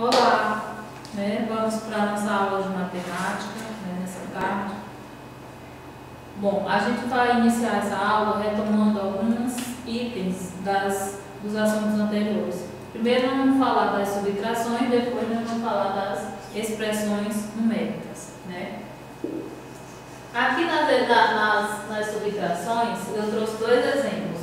Olá, né? vamos para a nossa aula de matemática né? nessa tarde. Bom, a gente vai iniciar essa aula retomando alguns itens das, dos assuntos anteriores. Primeiro vamos falar das subtrações, depois vamos falar das expressões numéricas. Né? Aqui nas, nas, nas subtrações eu trouxe dois exemplos.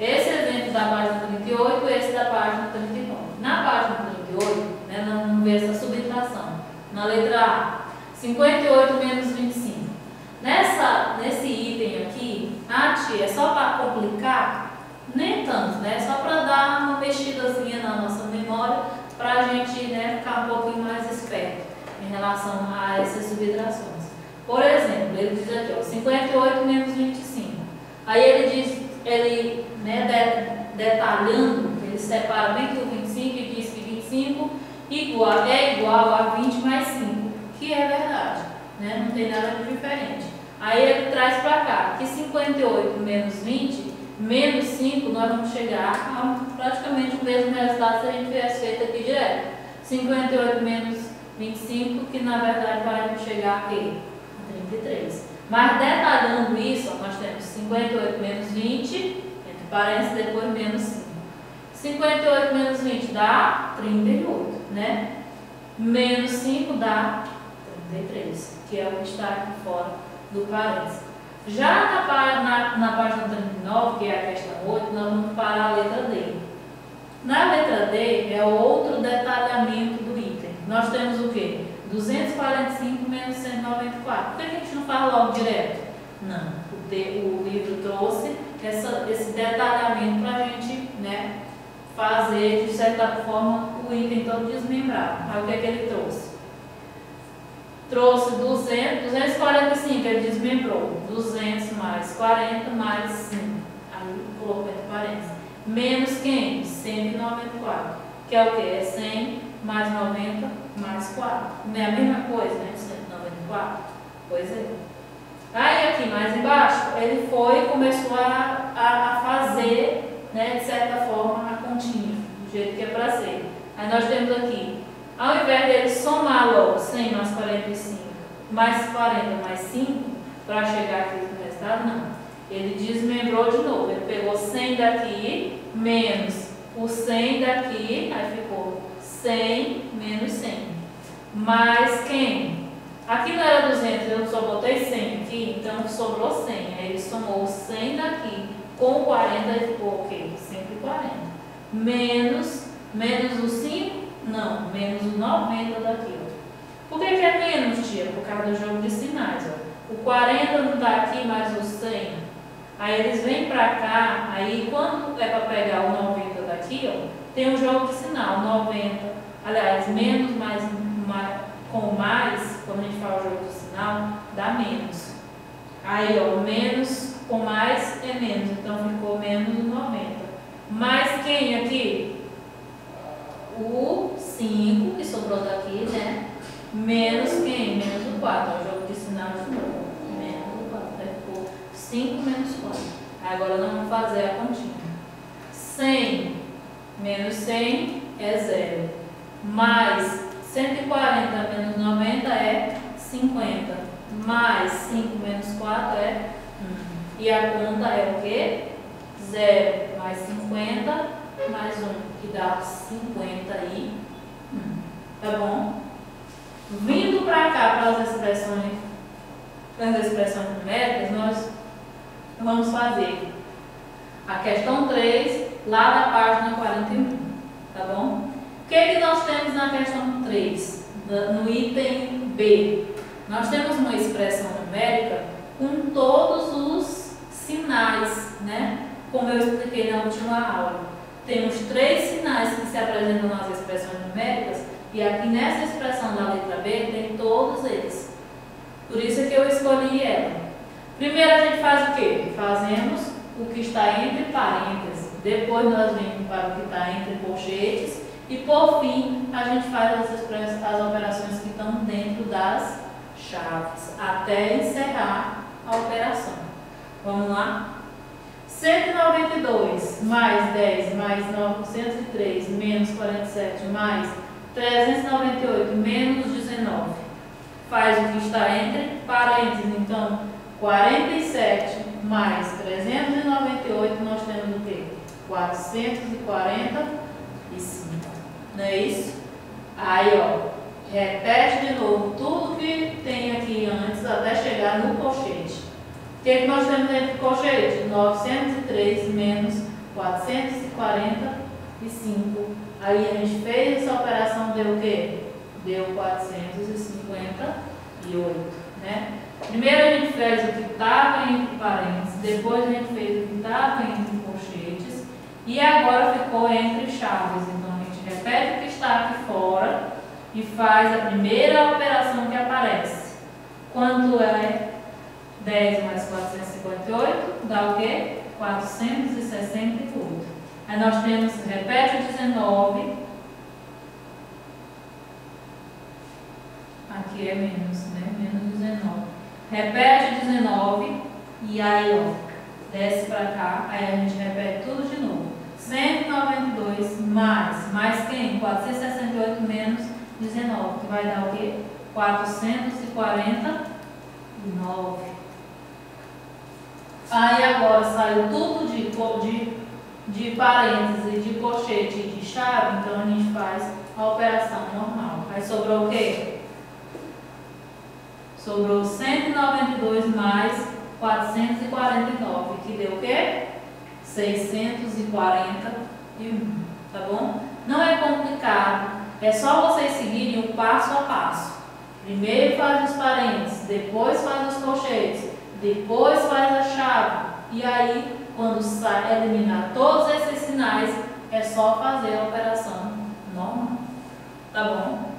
Esse exemplo da página 38 e esse da página 39. Na página 38, né, vamos ver essa subtração. Na letra A, 58 menos 25. Nessa, nesse item aqui, a tia é só para complicar? Nem tanto, né? Só para dar uma mexidazinha na nossa memória, para a gente né, ficar um pouquinho mais esperto em relação a essas subtrações. Por exemplo, ele diz aqui, ó, 58 menos 25. Aí ele diz, ele né, detalhando, ele separa bem que o 25 e diz que 25 igual, é igual a 20 mais 5, que é verdade, né? não tem nada de diferente. Aí ele traz para cá que 58 menos 20, menos 5, nós vamos chegar a praticamente o mesmo resultado se a gente tivesse feito aqui direto. 58 menos 25, que na verdade vai chegar aqui a 33. Mas detalhando isso, nós temos 58 menos 20, entre parênteses, depois menos 5. 58 menos 20 dá 38, né? Menos 5 dá 33, que é o que está aqui fora do parênteses. Já na, na, na página 39, que é a questão 8, nós vamos para a letra D. Na letra D é outro detalhamento do item. Nós temos o quê? 245 menos 194. Por que a gente não faz logo direto? Não. O, o livro trouxe essa, esse detalhamento para a gente né, fazer, de certa forma, o item todo desmembrado. Aí o que, é que ele trouxe? Trouxe 200, 245, ele desmembrou. 200 mais 40 mais 5. Aí colocou entre parênteses. Menos quem? 194. Que é o que? É 100 mais 90 mais 4. Não é a mesma coisa, né? 194? Pois é. Aí aqui mais embaixo, ele foi e começou a, a, fazer, né, de certa forma, a continha, do jeito que é para ser. Aí nós temos aqui, ao invés dele somar logo 100 mais 45, mais 40 mais 5, para chegar aqui no resultado, não. Ele desmembrou de novo. Ele pegou 100 daqui, menos o 100 daqui, aí ficou 100 menos 100. Mais quem? Aqui não era 200, eu só botei 100 aqui, então sobrou 100. Aí ele somou 100 daqui com 40 e ficou o quê? 140. Menos, menos o 5? Não, menos o 90 daqui. Ó. Por que, que é menos, tia? Por causa do jogo de sinais. Ó. O 40 não está aqui, mais o 100. Aí eles vêm para cá, aí quando é para pegar o 90 daqui, ó, tem um jogo de sinal, 90, aliás, menos mais, mais com mais, quando a gente fala o jogo de sinal, dá menos. Aí, ó, menos com mais é menos, então ficou menos 90. Mais quem aqui? O 5, que sobrou daqui, né? Menos quem? Menos o 4. Ó, o jogo de sinal de novo. Menos o 4. Né? Ficou 5 menos 4. Agora nós vamos fazer a continha. 100 menos 100 é zero. Mais 140 menos 90 é 50. Mais 5 menos 4 é 1. E a conta é o quê? 0 mais 50 mais 1, que dá 51. Tá bom? Vindo para cá, para as expressões, para as expressões numéricas, nós vamos fazer a questão 3, lá da página 41. Tá bom? O que, é que nós temos na questão 3? No item B. Nós temos uma expressão numérica com todos os sinais, né? Como eu expliquei na última aula. Temos três sinais que se apresentam nas expressões numéricas e aqui nessa expressão da letra B tem todos eles. Por isso é que eu escolhi ela. Primeiro a gente faz o quê? Fazemos o que está entre parênteses. Depois nós vamos para o que está entre colchetes. E por fim, a gente faz as, as operações que estão dentro das chaves, até encerrar a operação. Vamos lá? 192 mais 10 mais 903 menos 47 mais 398 menos 19 faz o que está entre parênteses. Então, 47 mais 398, nós temos o quê? 445. Não é isso? Aí, ó, repete de novo tudo que tem aqui antes até chegar no colchete. O que, é que nós temos dentro do colchete? 903 menos 445. Aí a gente fez essa operação, deu o quê? Deu 458, né? Primeiro a gente fez o que estava entre parênteses, depois a gente fez o que estava entre colchetes e agora ficou entre chaves. Então a gente repete o que está aqui fora e faz a primeira operação que aparece. Quanto é 10 mais 458? Dá o quê? 468. Aí nós temos, repete o 19. Aqui é menos, né? Menos 19. Repete 19 e aí, ó, desce para cá, aí a gente repete tudo de novo. 192 mais, mais quem? 468 menos 19, que vai dar o quê? 449. Aí agora saiu tudo de, de, de parênteses, de colchete e de chave, então a gente faz a operação normal. Aí sobrou o quê? Sobrou 192 mais 449, que deu o quê? 641, tá bom? Não é complicado, é só vocês seguirem o passo a passo. Primeiro faz os parênteses, depois faz os colchetes, depois faz a chave. E aí, quando eliminar todos esses sinais, é só fazer a operação normal. Tá bom?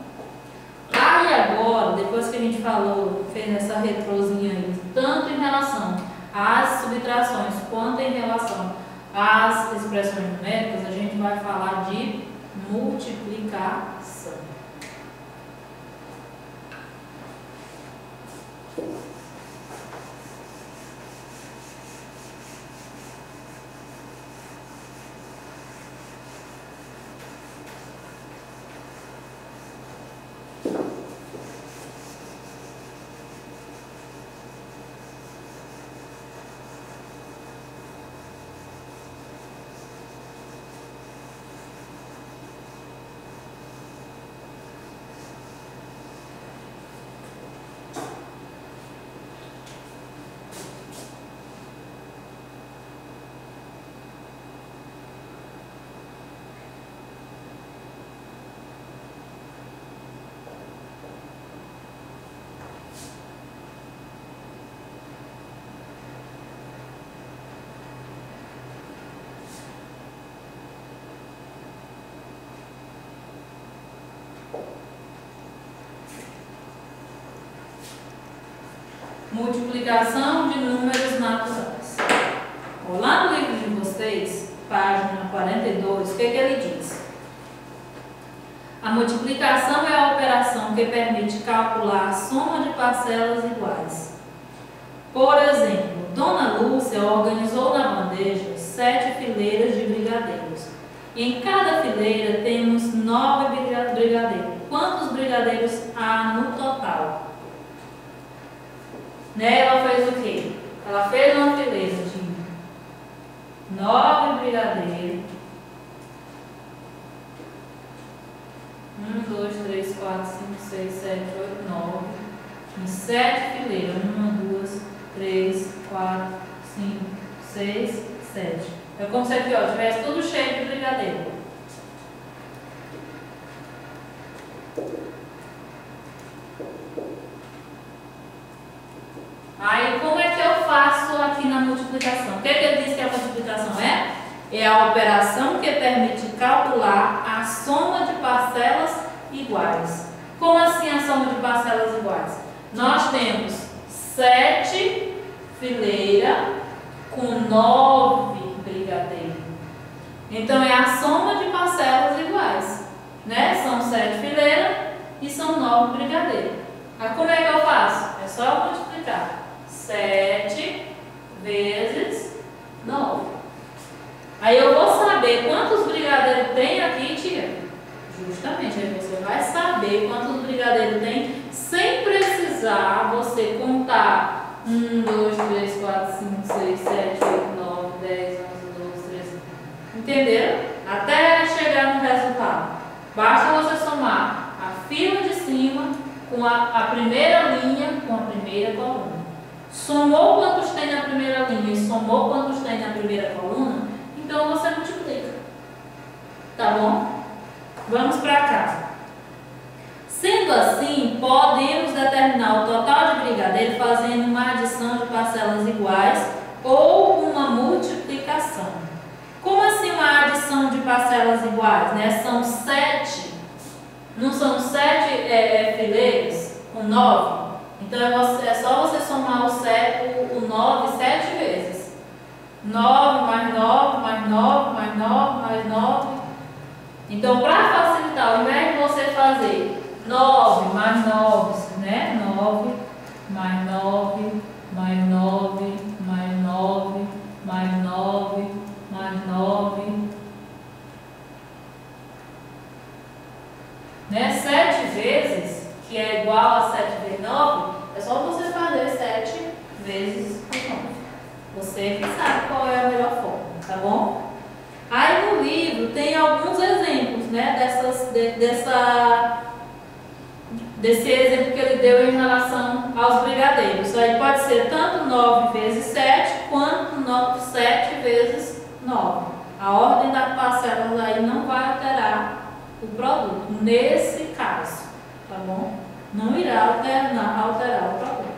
Aí agora, depois que a gente falou, fez essa retrozinha aí, tanto em relação às subtrações quanto em relação às expressões numéricas, a gente vai falar de multiplicação. Multiplicação de números naturais. Lá no livro de vocês, página 42, o que, que ele diz? A multiplicação é a operação que permite calcular a soma de parcelas iguais. Por exemplo, Dona Lúcia organizou na bandeja sete fileiras de brigadeiros. Em cada fileira temos nove brigadeiros. Quantos brigadeiros há no total? Né? Ela fez o quê? Ela fez uma fileira de nove brigadeiros. Um, dois, três, quatro, cinco, seis, sete, oito, nove. Em sete fileiras. Uma, duas, três, quatro, cinco, seis, sete. É como se aqui, ó, tivesse tudo cheio de brigadeiro. Aí, como é que eu faço aqui na multiplicação? O que, é que ele diz que a multiplicação é? É a operação que permite calcular a soma de parcelas iguais. Como assim a soma de parcelas iguais? Nós temos sete fileiras com nove brigadeiros. Então, é a soma de parcelas iguais. Né? São sete fileiras e são nove brigadeiros. Aí, como é que eu faço? É só multiplicar. 7 vezes 9. Aí eu vou saber quantos brigadeiros tem aqui, tia? Justamente, aí você vai saber quantos brigadeiros tem sem precisar você contar 1, 2, 3, 4, 5, 6, 7, 8, 9, 10, 11, 12, 13. Entenderam? Até chegar no resultado. Basta você somar a fila de cima com a, a primeira linha com a primeira coluna. Somou quantos tem na primeira linha e somou quantos tem na primeira coluna, então você multiplica. Tá bom? Vamos para cá. Sendo assim, podemos determinar o total de brigadeiro fazendo uma adição de parcelas iguais ou uma multiplicação. Como assim uma adição de parcelas iguais? Né? São sete, não são sete é, é fileiros com nove? Então é, é, só você somar o, sete, o, o nove sete vezes. Nove mais nove mais nove mais nove mais nove então, para facilitar, ao invés de você fazer 9 mais 9, né? 9 mais 9 mais 9 mais 9 mais 9 mais 9. Né? 7 vezes, que é igual a 7 vezes 9, é só você fazer 7 vezes 9. Você que sabe qual é a melhor forma, tá bom? Aí no livro tem alguns exemplos, né, dessas, de, dessa, desse exemplo que ele deu em relação aos brigadeiros. Aí pode ser tanto 9 vezes 7 quanto 9, 7 vezes 9. A ordem da parcela aí não vai alterar o produto, nesse caso? Não irá alterar, alterar o produto.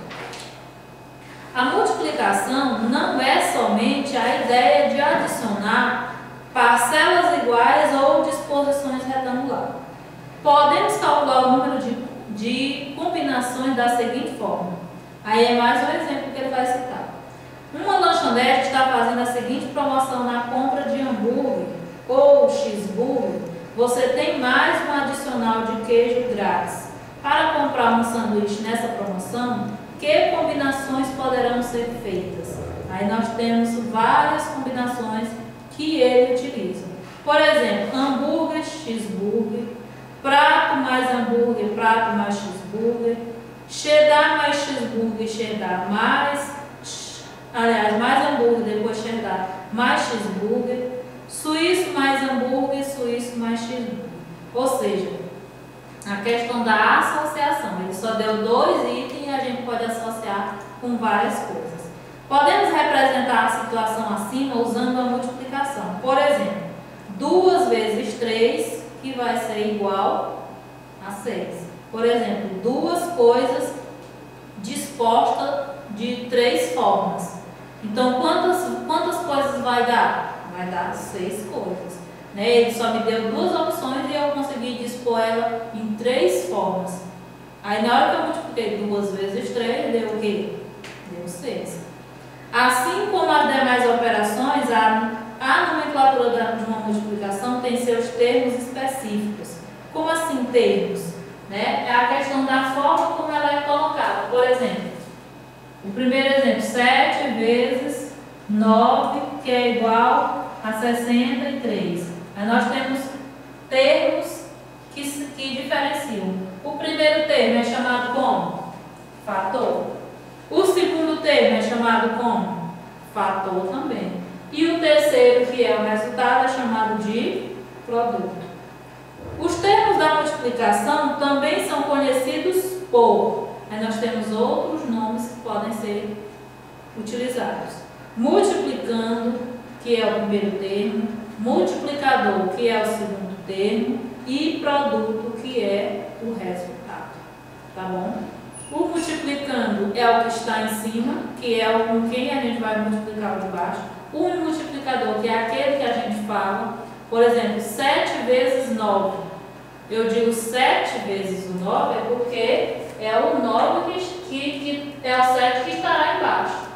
A multiplicação não é somente a ideia de adicionar parcelas iguais ou disposições retangulares. Podemos calcular o número de, de combinações da seguinte forma. Aí é mais um exemplo que ele vai citar. Uma lanchonete está fazendo a seguinte promoção na compra de hambúrguer ou cheeseburger. Você tem mais um adicional de queijo grátis. Para comprar um sanduíche nessa promoção, que combinações poderão ser feitas? Aí nós temos várias combinações que ele utiliza. Por exemplo, hambúrguer, cheeseburger, prato mais hambúrguer, prato mais cheeseburger, cheddar mais cheeseburger, cheddar mais, aliás, mais hambúrguer, depois cheddar mais cheeseburger, suíço mais hambúrguer, suíço mais cheeseburger. Ou seja, a questão da associação, ele só deu dois itens e a gente pode associar com várias coisas. Podemos representar a situação acima usando a multiplicação. Por exemplo, 2 vezes 3, que vai ser igual a 6. Por exemplo, duas coisas dispostas de três formas. Então, quantas, quantas coisas vai dar? Vai dar seis coisas. Né? Ele só me deu duas opções e eu consegui dispor ela em três formas. Aí, na hora que eu multipliquei duas vezes três, deu o quê? Deu seis. Assim como as demais operações, a, a nomenclatura de uma multiplicação tem seus termos específicos. Como assim termos? Né? É a questão da forma como ela é colocada. Por exemplo, o primeiro exemplo, 7 vezes 9, que é igual a 63. Aí nós temos termos que, que diferenciam. O primeiro termo é chamado como? Fator. O segundo termo é chamado como? Fator também. E o terceiro, que é o resultado, é chamado de produto. Os termos da multiplicação também são conhecidos por. Aí nós temos outros nomes que podem ser utilizados. Multiplicando, que é o primeiro termo, multiplicador, que é o segundo termo, e produto, que é o resultado. Tá bom? O multiplicando é o que está em cima, que é o com quem a gente vai multiplicar o de baixo. O multiplicador, que é aquele que a gente fala, por exemplo, 7 vezes 9. Eu digo 7 vezes o 9 é porque é o 9 que, que, que é o 7 que estará embaixo.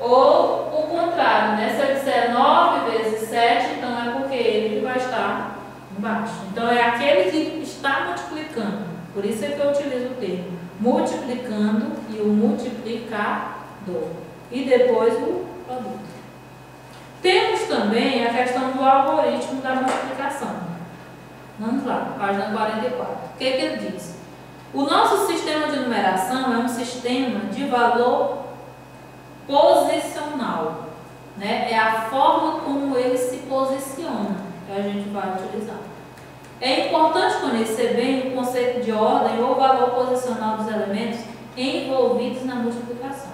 Ou o contrário, né? Se eu disser 9 vezes 7, então é porque ele vai estar embaixo. Então é aquele que está multiplicando. Por isso é que eu utilizo o termo multiplicando e o multiplicador. E depois o produto. Temos também a questão do algoritmo da multiplicação. Vamos lá, página 44. O que, que ele diz? O nosso sistema de numeração é um sistema de valor posicional. Né? É a forma como ele se posiciona que a gente vai utilizar. É importante conhecer bem o conceito de ordem ou valor posicional dos elementos envolvidos na multiplicação.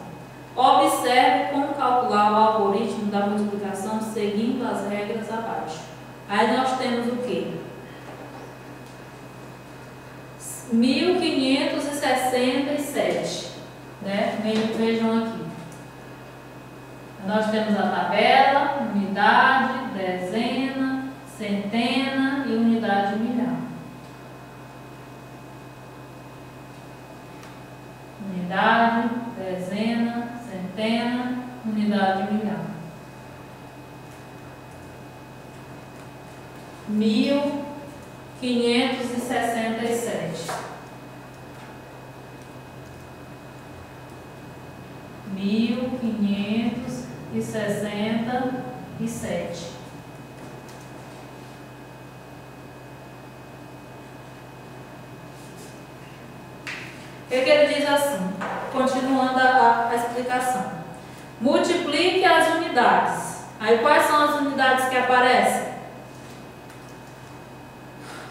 Observe como calcular o algoritmo da multiplicação seguindo as regras abaixo. Aí nós temos o que? 1567, né? Vejam aqui. Nós temos a tabela, unidade, dezena, centena e unidade milhar. Unidade, dezena, centena, unidade milhar. Mil quinhentos e sessenta e sete. Mil quinhentos e sessenta e sete. O que, que ele diz assim? Continuando a, a explicação. Multiplique as unidades. Aí quais são as unidades que aparecem?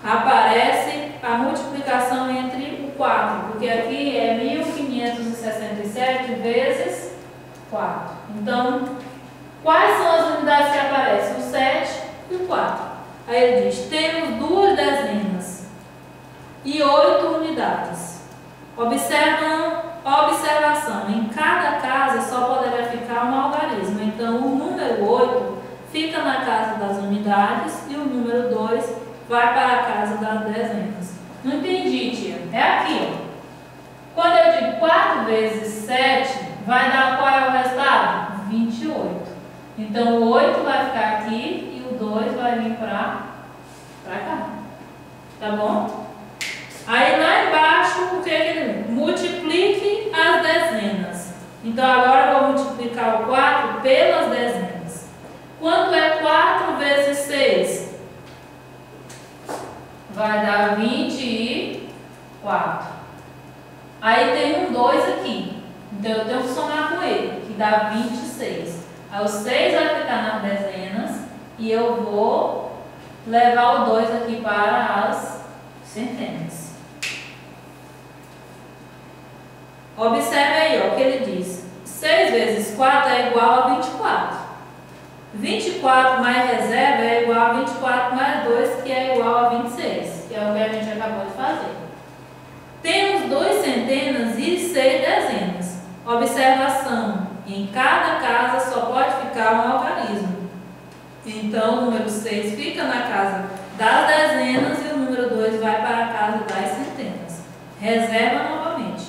Aparece a multiplicação entre o 4, porque aqui é 1567 vezes 4. Então, quais são as unidades que aparecem? O 7 e o 4. Aí ele diz: temos duas dezenas e oito unidades. Observam, observação, em cada casa só poderá ficar um algarismo. Então, o número 8 fica na casa das unidades e o número 2 vai para a casa das dezenas. Não entendi, tia. É aqui, ó. Quando eu digo 4 vezes 7, vai dar qual é o resultado? 28. Então, o 8 vai ficar aqui e o 2 vai vir para cá. Tá bom? Aí lá embaixo, o que é que ele Multiplique as dezenas. Então agora eu vou multiplicar o 4 pelas dezenas. Quanto é 4 vezes 6? Vai dar 24. Aí tem um 2 aqui. Então eu tenho que somar com ele, que dá 26. Aí o 6 vai ficar nas dezenas e eu vou levar o 2 aqui para as centenas. Observe aí ó, o que ele diz. 6 vezes 4 é igual a 24. 24 mais reserva é igual a 24 mais 2, que é igual a 26, que é o que a gente acabou de fazer. Temos duas centenas e seis dezenas. Observação: em cada casa só pode ficar um algarismo. Então, o número 6 fica na casa das dezenas e o número 2 vai para a casa das centenas. Reserva novamente.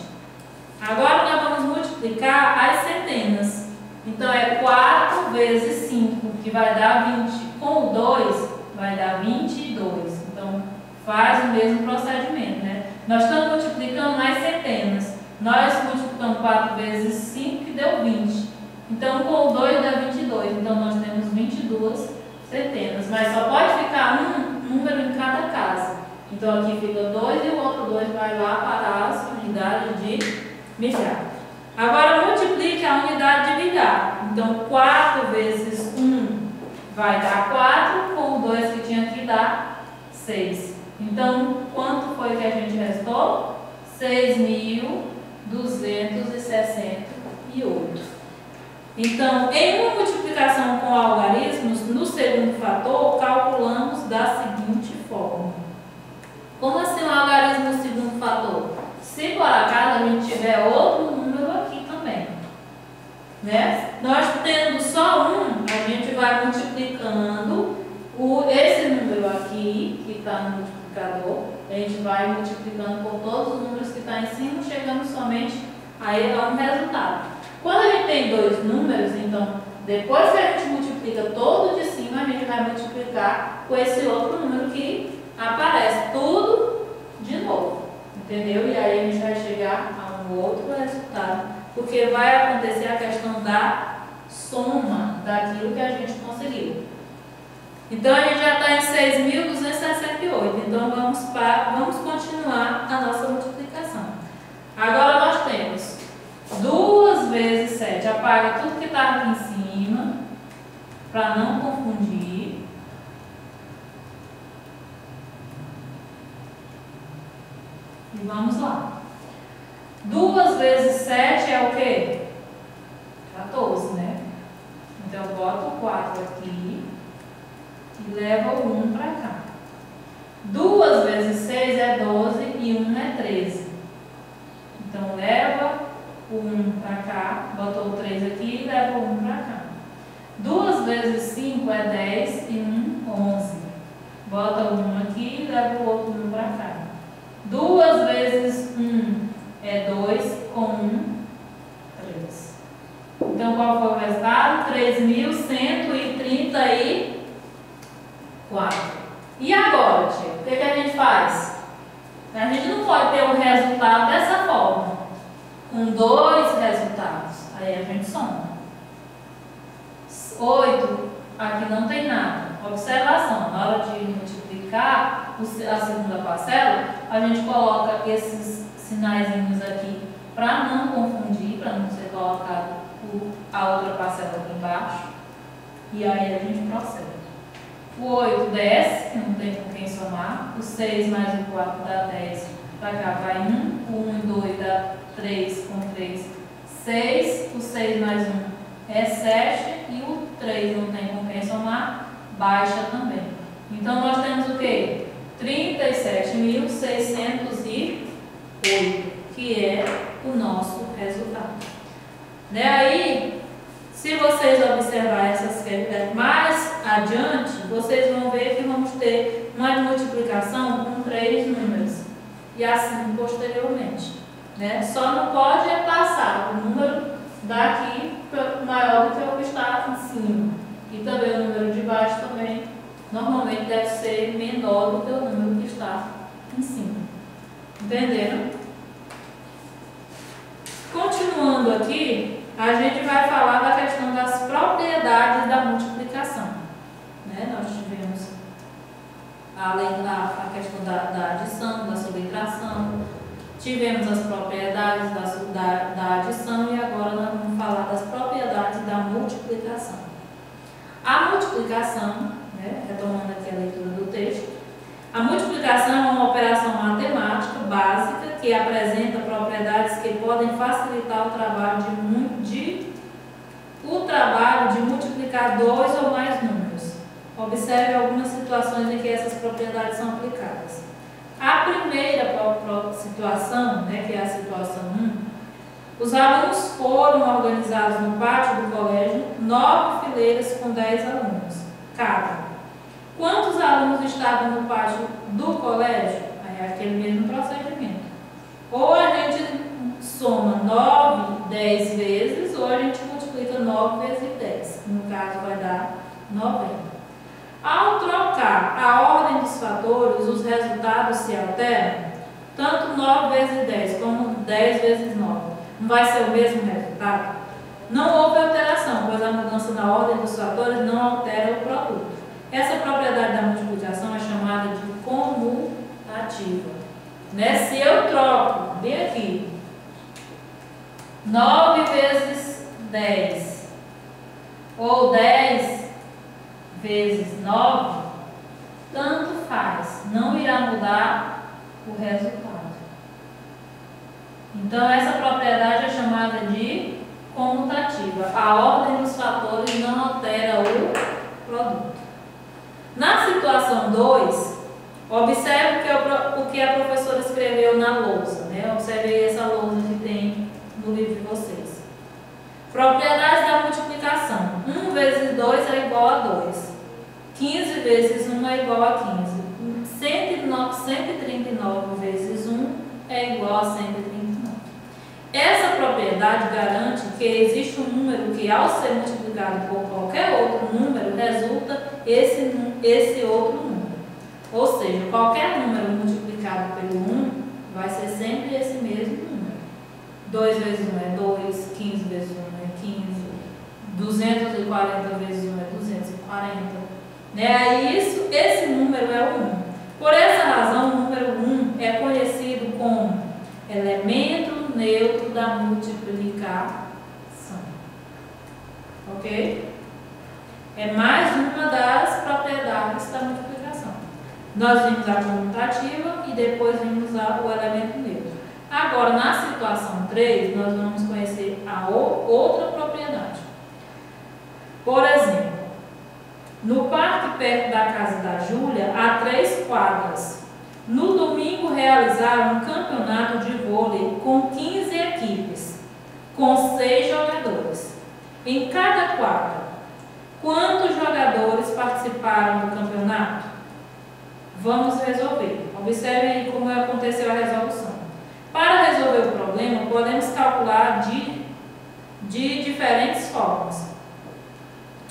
Agora nós vamos multiplicar as centenas. Então é 4 vezes 5, que vai dar 20. Com o 2, vai dar 22. Então faz o mesmo procedimento, né? Nós estamos multiplicando as centenas. Nós multiplicamos 4 vezes 5, que deu 20. Então com o 2 dá 22. Então nós temos 22 centenas. Mas só pode ficar um número em cada casa. Então aqui fica 2 e o outro 2 vai lá para as unidades de milhar. Agora multiplique a unidade de milhar. Então 4 vezes 1 vai dar 4, com o 2 que tinha que dar 6. Então quanto foi que a gente restou? 6.268. Então, em uma multiplicação com algarismos, no segundo fator, calculamos da seguinte forma. Como assim um algarismo no segundo fator? Se por acaso a gente tiver outro número aqui também, né? Nós tendo só um, a gente vai multiplicando o, esse número aqui, que está no multiplicador, a gente vai multiplicando por todos os números que estão tá em cima, chegando somente a um resultado. Quando a gente tem dois números, então, depois que a gente multiplica todo de cima, a gente vai multiplicar com esse outro número que aparece tudo de novo. Entendeu? E aí a gente vai chegar a um outro resultado, porque vai acontecer a questão da soma daquilo que a gente conseguiu. Então a gente já está em 6.260 108. Então, vamos, para, vamos continuar a nossa multiplicação. Agora, nós temos 2 vezes 7. Apaga tudo que está aqui em cima, para não confundir. E vamos lá. 2 vezes 7 é o quê? 14, né? Então, eu boto o 4 aqui e levo o 1 para cá. 2 vezes 6 é 12 e 1 é 13. Então, leva o 1 para cá, botou o 3 aqui e leva o 1 para cá. 2 vezes 5 é 10 e 1, 11. Bota o 1 aqui e leva o outro 1 para cá. 2 vezes 1 é 2 com 1, 3. Então, qual foi o resultado? 3.134. E agora, tia? O que, que a gente faz? A gente não pode ter um resultado dessa forma, com dois resultados. Aí a gente soma. 8, aqui não tem nada. Observação, na hora de multiplicar a segunda parcela, a gente coloca esses sinaizinhos aqui para não confundir, para não ser colocado a outra parcela aqui embaixo. E aí a gente procede. O 8 desce, que não tem com quem somar. O 6 mais o 4 dá 10. Para cá vai 1. O 1 e 2 dá 3 com 3, 6. O 6 mais 1 é 7. E o 3 não tem com quem somar, baixa também. Então nós temos o quê? 37.608, que é o nosso resultado. Né? Aí, se vocês observarem essas questões mais adiante, vocês vão ver que vamos ter uma multiplicação com três números. E assim posteriormente. Né? Só não pode é passar o número daqui maior do que o que está em cima. E também o número de baixo também normalmente deve ser menor do que o número que está em cima. Entenderam? Continuando aqui, a gente vai falar da questão das propriedades da multiplicação. Né? Nós tivemos, além da a questão da, da adição, da subtração, tivemos as propriedades da, da, adição e agora nós vamos falar das propriedades da multiplicação. A multiplicação, né? retomando aqui a leitura do texto, a multiplicação é uma operação matemática básica que apresenta propriedades que podem facilitar o trabalho de, de, o trabalho de multiplicar dois ou mais números. Observe algumas situações em que essas propriedades são aplicadas. A primeira situação, né, que é a situação 1, os alunos foram organizados no pátio do colégio, nove fileiras com dez alunos, cada. Quantos alunos estavam no pátio do colégio? É aquele mesmo procedimento. Ou a gente soma 9, 10 vezes, ou a gente multiplica 9 vezes 10. No caso, vai dar 90. Ao trocar a ordem dos fatores, os resultados se alteram. Tanto 9 vezes 10 como 10 vezes 9. Não vai ser o mesmo resultado? Não houve alteração, pois a mudança na ordem dos fatores não altera o produto. Essa propriedade da multiplicação é chamada de comutativa. Né? Se eu troco, bem aqui, 9 vezes 10, ou 10 vezes 9, tanto faz, não irá mudar o resultado. Então, essa propriedade é chamada de comutativa. A ordem dos fatores não altera o produto. Na situação 2, observe o que, o que a professora escreveu na lousa. Né? Observe essa lousa que tem no livro de vocês. Propriedades da multiplicação. 1 vezes 2 é igual a 2. 15 vezes 1 é igual a 15. 139 vezes 1 é igual a 139. Essa propriedade garante que existe um número que, ao ser multiplicado por qualquer outro número, resulta esse, esse outro número. Ou seja, qualquer número multiplicado pelo 1 vai ser sempre esse mesmo número. 2 vezes 1 é 2, 15 vezes 1 é 15, 240 vezes 1 é 240. Né? Isso, esse número é o 1. Por essa razão, o número 1 é conhecido como elemento neutro da multiplicação. Ok? É mais uma das propriedades da multiplicação. Nós vimos a comutativa e depois vimos o elemento neutro. Agora, na situação 3, nós vamos conhecer a outra propriedade. Por exemplo, no parque perto da casa da Júlia, há três quadras. No domingo realizaram um campeonato de vôlei com 15 equipes, com seis jogadores. Em cada quadra, quantos jogadores participaram do campeonato? Vamos resolver. Observe aí como aconteceu a resolução. Para resolver o problema, podemos calcular de, de diferentes formas.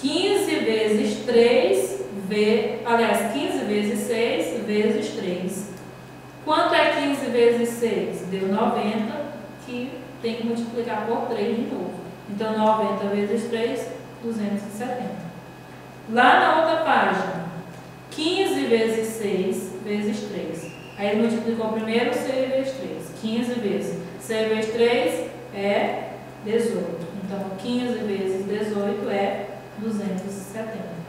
15 vezes 3, v, aliás, 15 vezes 6 vezes 3. Quanto é 15 vezes 6? Deu 90, que tem que multiplicar por 3 de novo. Então, 90 vezes 3, 270. Lá na outra página, 15 vezes 6 vezes 3. Aí ele multiplicou primeiro 6 vezes 3. 15 vezes 6 vezes 3 é 18. Então, 15 vezes 18 é 270.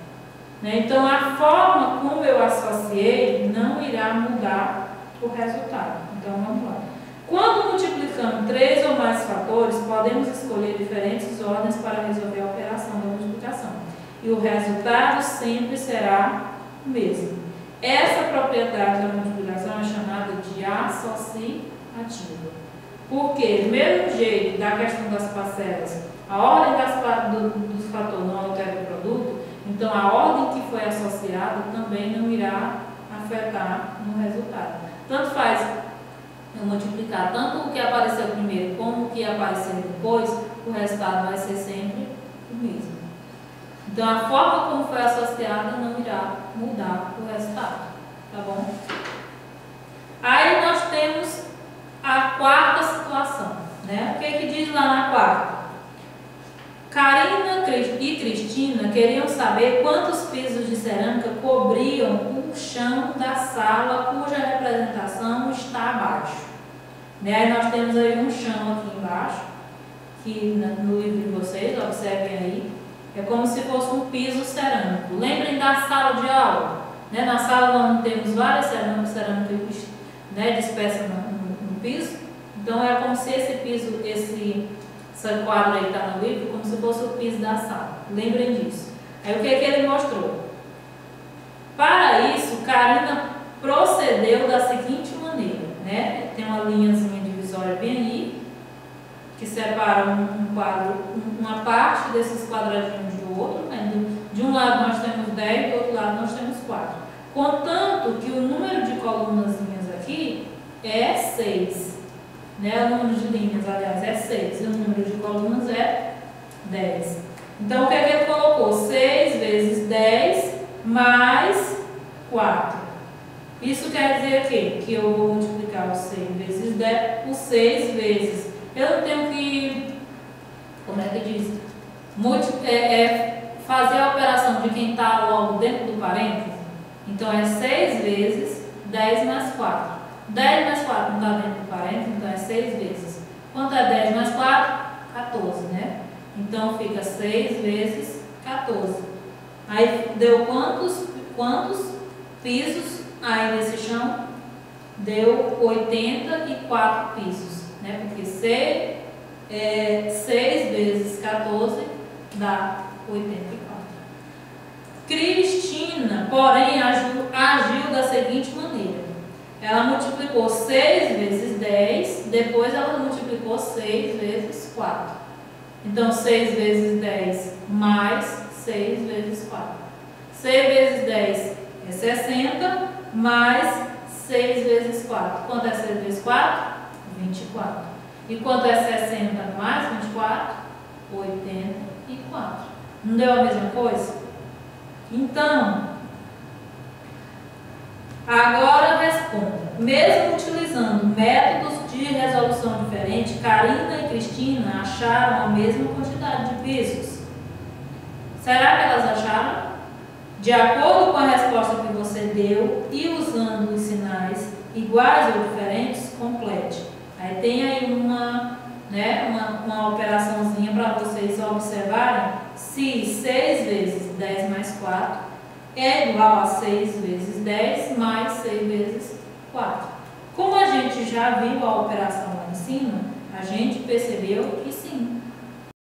Né? Então, a forma como eu associei não irá mudar o resultado. Então, vamos lá. Quando multiplicamos três ou mais fatores, podemos escolher diferentes ordens para resolver a operação da multiplicação. E o resultado sempre será o mesmo. Essa propriedade da multiplicação é chamada de associativa. Porque, do mesmo jeito da questão das parcelas, a ordem das, do, dos fatores não altera o produto, então a ordem que foi associada também não irá afetar no resultado. Tanto faz eu multiplicar tanto o que apareceu primeiro como o que apareceu depois, o resultado vai ser sempre o mesmo. Então a forma como foi associada não irá mudar o resultado, tá bom? Aí nós temos a quarta situação, né? O que, é que diz lá na quarta? Karina e Cristina queriam saber quantos pisos de cerâmica cobriam o chão da sala cuja representação está abaixo. Né? Nós temos aí um chão aqui embaixo, que no livro de vocês, observem aí, é como se fosse um piso cerâmico. Lembrem da sala de aula. Né? Na sala nós temos várias cerâmicas, cerâmicas né, dispersas no, no, no piso. Então é como se esse piso, esse esse quadro aí está no livro como se fosse o piso da sala. Lembrem disso. Aí o que, é que ele mostrou? Para isso, Karina procedeu da seguinte maneira, né? Tem uma linhazinha divisória bem aí, que separa um, quadro, uma parte desses quadradinhos do outro, né? De um lado nós temos 10, do outro lado nós temos 4. Contanto que o número de colunas aqui é 6. Né? O número de linhas, aliás, é 6 e o número de colunas é 10. Então, o que, é ele colocou? 6 vezes 10 mais 4. Isso quer dizer que, que eu vou multiplicar o 6 vezes 10 por 6 vezes. Eu tenho que, como é que diz? Multi, é, é fazer a operação de quem está logo dentro do parênteses. Então, é 6 vezes 10 mais 4. 10 mais 4 não está dentro do parênteses, então é 6 vezes. Quanto é 10 mais 4? 14, né? Então fica 6 vezes 14. Aí deu quantos, quantos pisos aí nesse chão? Deu 84 pisos, né? Porque 6, é, 6 vezes 14 dá 84. Cristina, porém, agiu, agiu da seguinte maneira ela multiplicou 6 vezes 10, depois ela multiplicou 6 vezes 4. Então, 6 vezes 10 mais 6 vezes 4. 6 vezes 10 é 60, mais 6 vezes 4. Quanto é 6 vezes 4? 24. E quanto é 60 mais 24? 84. Não deu a mesma coisa? Então, Agora responda. Mesmo utilizando métodos de resolução diferentes, Karina e Cristina acharam a mesma quantidade de pisos? Será que elas acharam? De acordo com a resposta que você deu e usando os sinais iguais ou diferentes, complete. Aí tem aí uma, né, uma, uma operaçãozinha para vocês observarem se 6 vezes 10 mais 4 é igual a 6 vezes 10 mais 6 vezes 4. Como a gente já viu a operação lá em cima, a gente percebeu que sim,